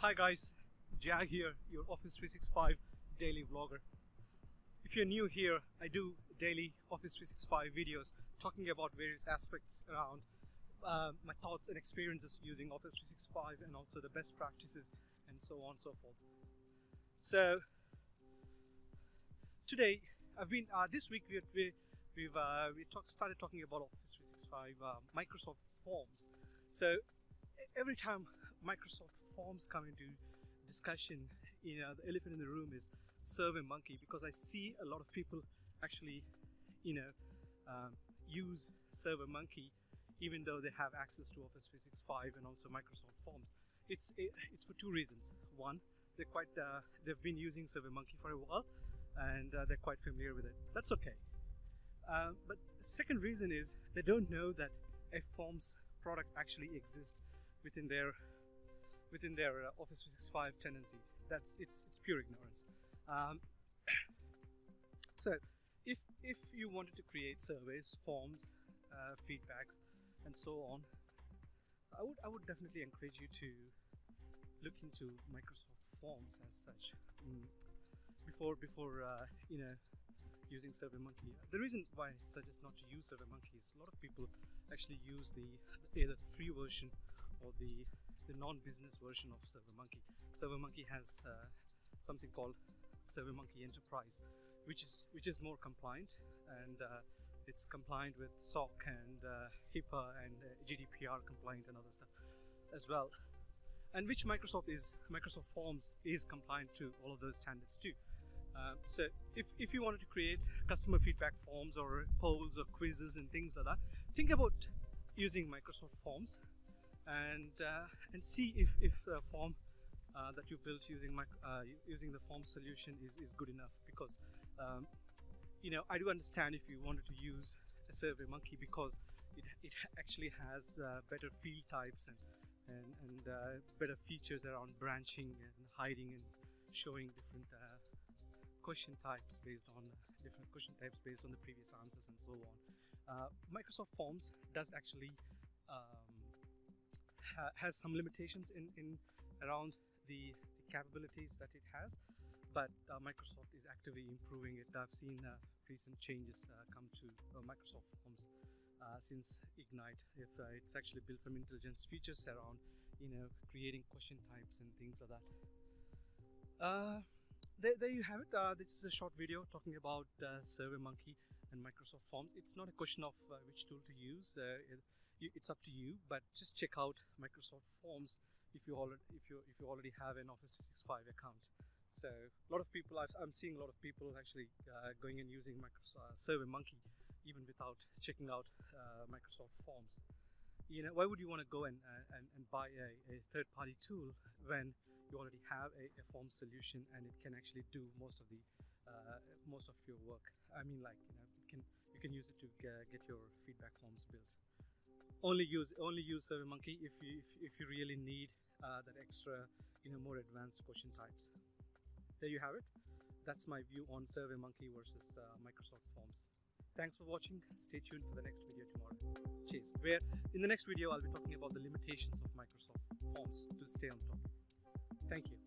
Hi guys, Jag here, your Office 365 daily vlogger. If you're new here, I do daily Office 365 videos talking about various aspects around uh, my thoughts and experiences using Office 365 and also the best practices and so on and so forth. So today, I've been uh, this week we we we've uh, we talk, started talking about Office 365 uh, Microsoft Forms. So every time Microsoft Forms come into discussion, you know, the elephant in the room is SurveyMonkey because I see a lot of people actually, you know, um, use SurveyMonkey even though they have access to Office 365 and also Microsoft Forms. It's it, it's for two reasons. One, they're quite uh, they've been using SurveyMonkey for a while and uh, they're quite familiar with it. That's okay. Uh, but the second reason is they don't know that a Forms product actually exists within their within their uh, Office 365 tenancy. That's it's it's pure ignorance. Um, so, if if you wanted to create surveys, forms, uh, feedbacks, and so on, I would I would definitely encourage you to look into Microsoft Forms as such mm, before before uh, you know using SurveyMonkey. The reason why I suggest not to use SurveyMonkey is a lot of people actually use the either the free version or the the non-business version of SurveyMonkey. SurveyMonkey has uh, something called SurveyMonkey Enterprise, which is which is more compliant and uh, it's compliant with SOC and uh, HIPAA and uh, GDPR compliant and other stuff as well. And which Microsoft is Microsoft Forms is compliant to all of those standards too. Uh, so if, if you wanted to create customer feedback forms or polls or quizzes and things like that, think about using Microsoft Forms and uh, and see if, if form uh, that you built using uh, using the form solution is, is good enough because um, you know I do understand if you wanted to use a survey monkey because it, it actually has uh, better field types and and, and uh, better features around branching and hiding and showing different question types based on different question types based on the previous answers and so on. Uh, Microsoft Forms does actually um, ha has some limitations in, in around the, the, capabilities that it has, but uh, Microsoft is actively improving it. I've seen uh, recent changes uh, come to uh, Microsoft Forms. Uh, since Ignite, if it's actually built some intelligence features around, you know, creating question types and things like that there, there you have it. This is a short video talking about SurveyMonkey and Microsoft Forms. It's not a question of which tool to use. It, it's up to you. But just check out Microsoft Forms if you already if you if you already have an Office 365 account. So a lot of people, i am seeing a lot of people actually uh, going and using Microsoft uh, SurveyMonkey even without checking out Microsoft Forms you know why would you want to go and, uh, and, and, buy a, a third-party tool when you already have a, a, form solution and it can actually do most of the uh, most of your work i mean like you know you can you can use it to get, get your feedback forms built only use only use surveymonkey if you if, if you really need uh, that extra you know more advanced question types there you have it that's my view on surveymonkey versus uh, microsoft forms thanks for watching stay tuned for the next video tomorrow Cheers. Where in the next video, I'll be talking about the limitations of Microsoft Forms to stay on top. Thank you.